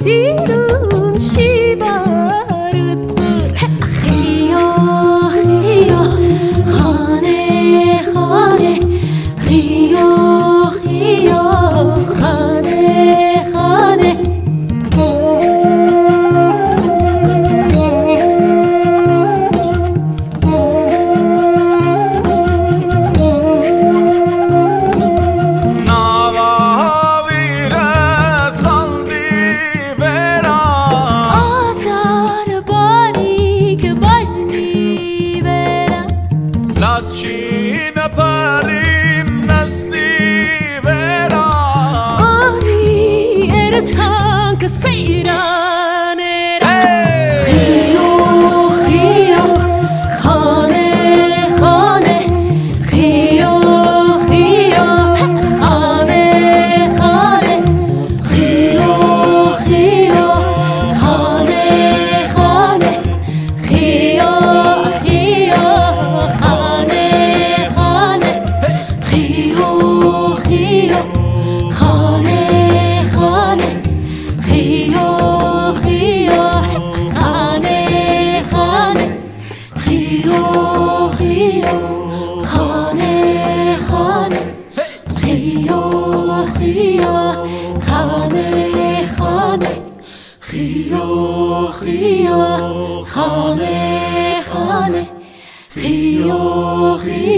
see. Chinapari. Rio, Rane, Rane, Rio, Rio.